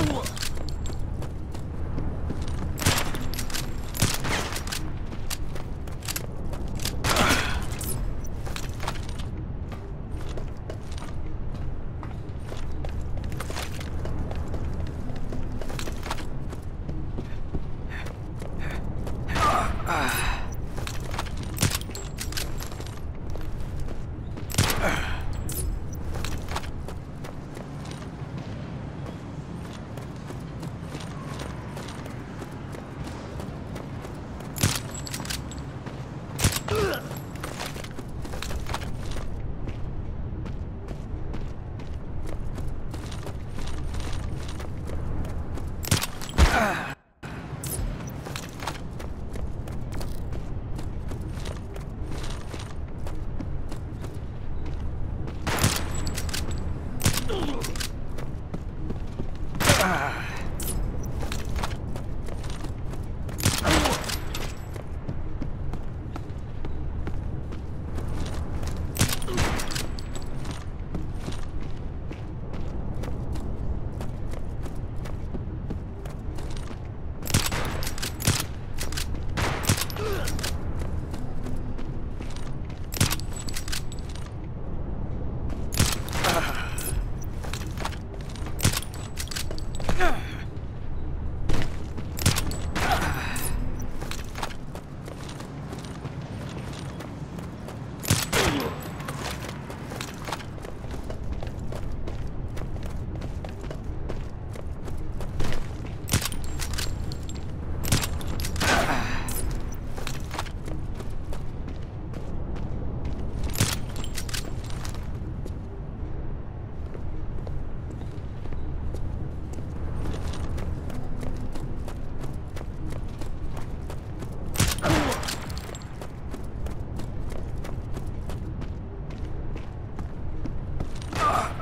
Oh!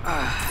Ah.